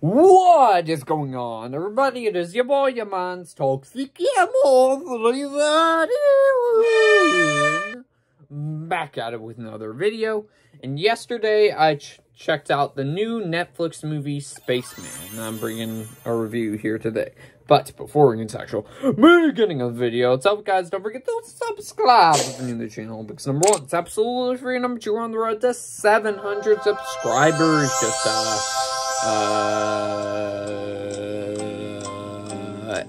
What is going on, everybody? It is your boy, your man's toxic Back at it with another video. And yesterday, I ch checked out the new Netflix movie, Spaceman. And I'm bringing a review here today. But before we get to actual beginning of the video itself, guys, don't forget to subscribe if you're new to the channel. Because number one, it's absolutely free. and Number two, we're on the road to 700 subscribers. Just, uh uh,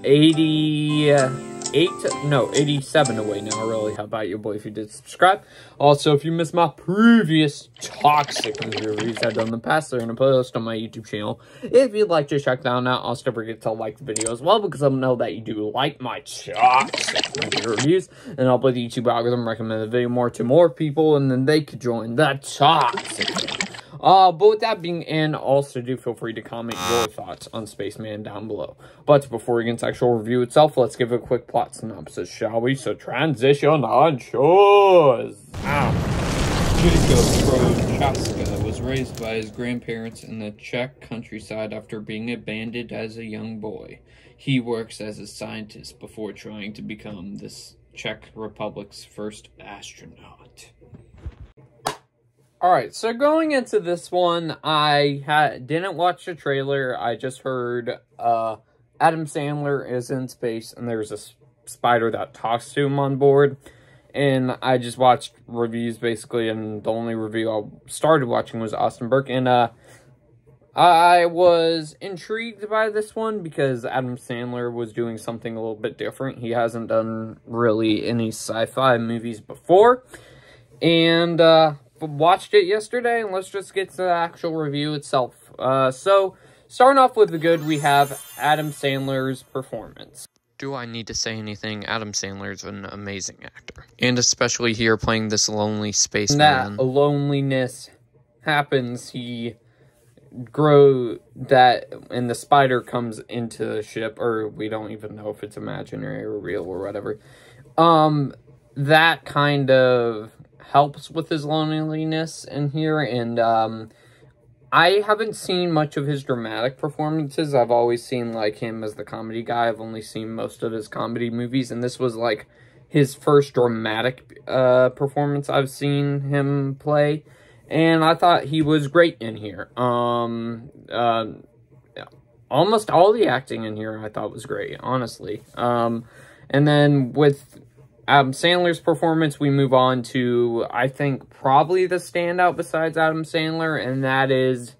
88, no, 87 away now, really. How about you, boy, if you did subscribe? Also, if you missed my previous toxic reviews I've done in the past, they're in a playlist on my YouTube channel. If you'd like to check that out, also don't forget to like the video as well, because I know that you do like my toxic reviews, and I'll put the YouTube algorithm recommend the video more to more people, and then they could join the toxic uh, but with that being in, also do feel free to comment your thoughts on Spaceman down below. But before we get into actual review itself, let's give a quick plot synopsis, shall we? So transition on shores. Jigo Prochaska was raised by his grandparents in the Czech countryside after being abandoned as a young boy. He works as a scientist before trying to become this Czech Republic's first astronaut. All right, so going into this one, I didn't watch the trailer. I just heard uh, Adam Sandler is in space, and there's a spider that talks to him on board. And I just watched reviews basically, and the only review I started watching was Austin Burke. And uh, I was intrigued by this one because Adam Sandler was doing something a little bit different. He hasn't done really any sci-fi movies before. And uh, watched it yesterday, and let's just get to the actual review itself. Uh, so, starting off with the good, we have Adam Sandler's performance. Do I need to say anything? Adam Sandler's an amazing actor. And especially here playing this lonely spaceman. That loneliness happens, he grow that and the spider comes into the ship or we don't even know if it's imaginary or real or whatever um that kind of helps with his loneliness in here. And um, I haven't seen much of his dramatic performances. I've always seen like him as the comedy guy. I've only seen most of his comedy movies, and this was like his first dramatic uh, performance I've seen him play. And I thought he was great in here. Um, uh, almost all the acting in here I thought was great, honestly. Um, and then with Adam Sandler's performance, we move on to, I think, probably the standout besides Adam Sandler, and that is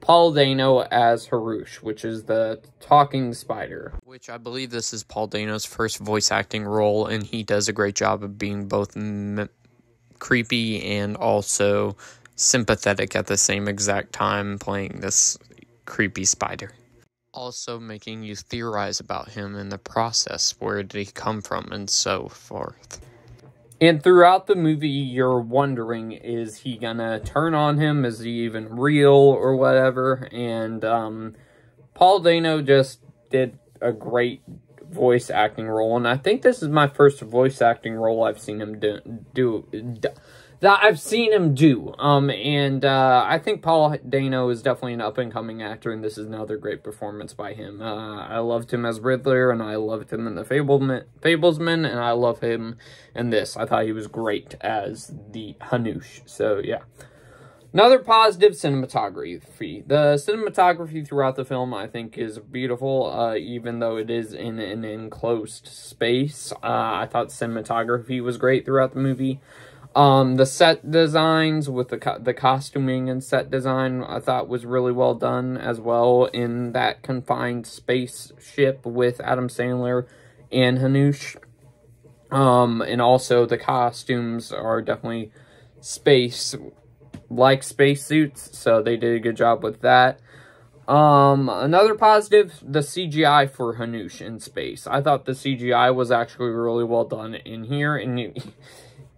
Paul Dano as Hanush, which is the talking spider. Which I believe this is Paul Dano's first voice acting role, and he does a great job of being both creepy and also sympathetic at the same exact time, playing this creepy spider also making you theorize about him in the process. Where did he come from, and so forth. And throughout the movie, you're wondering, is he gonna turn on him? Is he even real or whatever? And um, Paul Dano just did a great voice acting role, and I think this is my first voice acting role I've seen him do. do, do that I've seen him do. Um, and uh, I think Paul Dano is definitely an up-and-coming actor, and this is another great performance by him. Uh, I loved him as Riddler, and I loved him in The Fableman, Fablesman, and I love him in this. I thought he was great as the Hanush. So, yeah. Another positive cinematography. The cinematography throughout the film, I think, is beautiful, uh, even though it is in an enclosed space. Uh, I thought cinematography was great throughout the movie. Um, the set designs with the co the costuming and set design I thought was really well done as well in that confined spaceship with Adam Sandler and Hanush. Um, and also the costumes are definitely space like spacesuits, so they did a good job with that. Um, another positive, the CGI for Hanush in space. I thought the CGI was actually really well done in here, and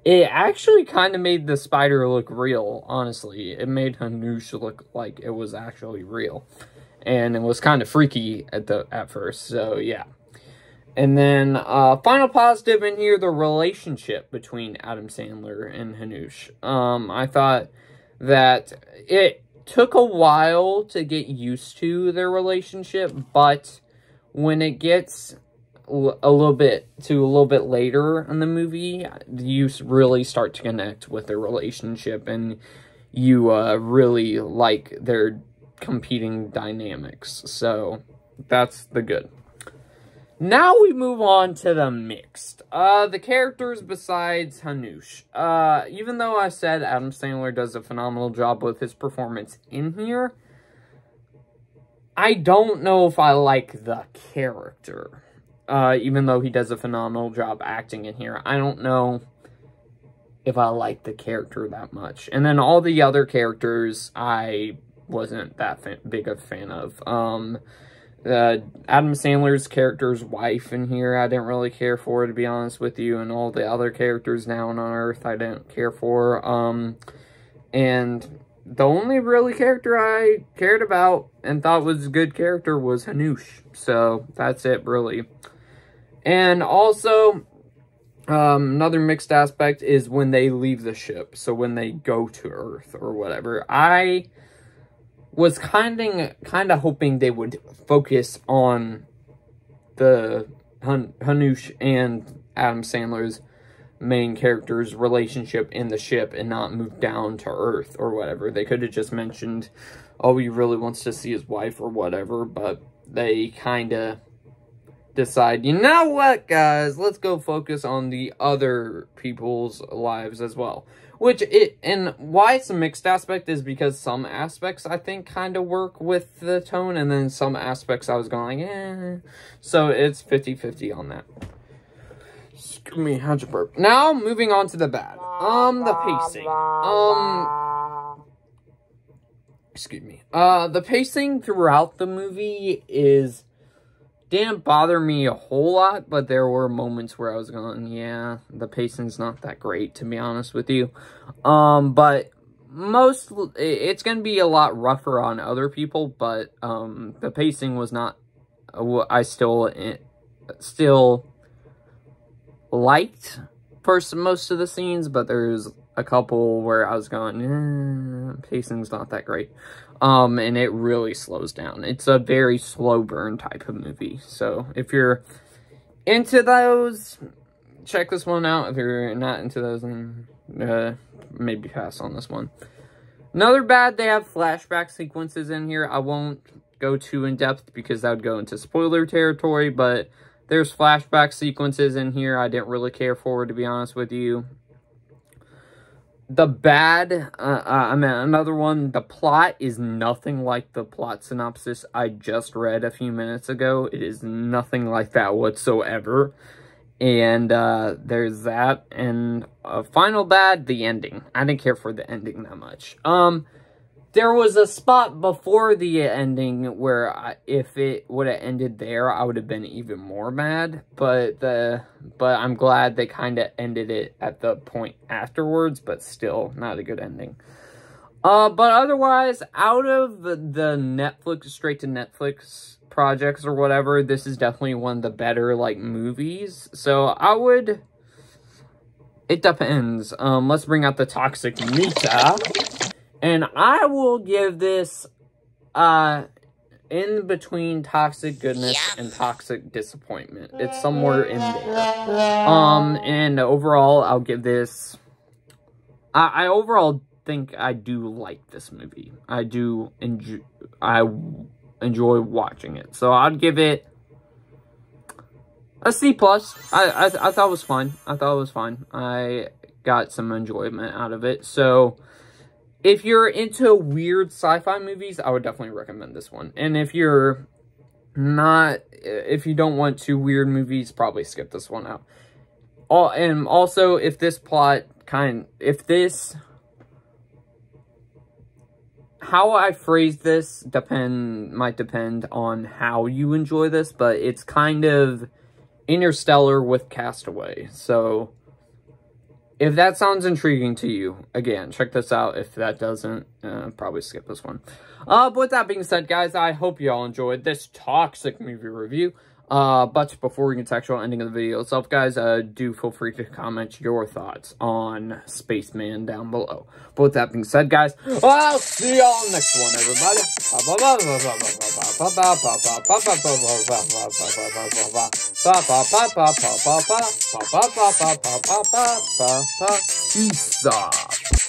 it actually kind of made the spider look real, honestly. It made Hanush look like it was actually real. and it was kind of freaky at the at first. So yeah. And then uh, final positive in here, the relationship between Adam Sandler and Hanush. Um, I thought that it took a while to get used to their relationship, but when it gets a little bit to a little bit later in the movie, you really start to connect with their relationship and you uh, really like their competing dynamics. So that's the good. Now we move on to the mixed. Uh, the characters besides Hanush. Uh, even though I said Adam Sandler does a phenomenal job with his performance in here, I don't know if I like the character. Uh, even though he does a phenomenal job acting in here. I don't know if I like the character that much. And then all the other characters, I wasn't that big a fan of. Um, uh, Adam Sandler's character's wife in here, I didn't really care for, to be honest with you, and all the other characters now on Earth, I didn't care for. Um, and the only really character I cared about and thought was a good character was Hanush. So that's it, really. And also, um, another mixed aspect is when they leave the ship. So when they go to Earth or whatever. I was kind of kind of hoping they would focus on the Han Hanush and Adam Sandler's main character's relationship in the ship and not move down to Earth or whatever. They could have just mentioned, oh, he really wants to see his wife or whatever, but they kind of decide, you know what, guys, let's go focus on the other people's lives as well. Which it and why it's a mixed aspect is because some aspects I think kind of work with the tone, and then some aspects I was going, eh. So it's 50-50 on that. Excuse me, how'd you burp? Now moving on to the bad. Um, the pacing. Um, excuse me. Uh, the pacing throughout the movie is didn't bother me a whole lot, but there were moments where I was going, yeah, the pacing's not that great, to be honest with you. Um, but most, it's going to be a lot rougher on other people, but, um, the pacing was not, I still, eh, still liked for most of the scenes, but there's a couple where I was going, eh, pacing's not that great. Um, and it really slows down. It's a very slow burn type of movie. So if you're into those, check this one out. If you're not into those, then uh, maybe pass on this one. Another bad, they have flashback sequences in here. I won't go too in-depth because that would go into spoiler territory, but there's flashback sequences in here I didn't really care for, to be honest with you the bad, uh, uh, I mean, another one, the plot is nothing like the plot synopsis I just read a few minutes ago. It is nothing like that whatsoever. And uh, there's that. And a final bad, the ending. I didn't care for the ending that much. Um, there was a spot before the ending where I, if it would have ended there, I would have been even more mad. But the but I'm glad they kind of ended it at the point afterwards. But still, not a good ending. Uh, but otherwise, out of the, Netflix straight to Netflix projects or whatever, this is definitely one of the better like movies. So I would. It depends. Um, let's bring out the toxic Nita. And I will give this uh in between toxic goodness yeah. and toxic disappointment. It's somewhere in there. Um and overall I'll give this I, I overall think I do like this movie. I do enjoy I enjoy watching it. So I'd give it a C plus. I, I I thought it was fun. I thought it was fun. I got some enjoyment out of it. So if you're into weird sci-fi movies, I would definitely recommend this one. And if you're not, if you don't want two weird movies, probably skip this one out. All, and also, if this plot kind, if this, how I phrase this depend, might depend on how you enjoy this, but it's kind of interstellar with Castaway. So, if that sounds intriguing to you, again, check this out. If that doesn't, uh, probably skip this one. Uh, but with that being said, guys, I hope you all enjoyed this toxic movie review. Uh, but before we get to actual ending of the video itself, guys, uh, do feel free to comment your thoughts on Spaceman down below. But with that being said, guys, I'll see y'all next one, everybody. Peace out.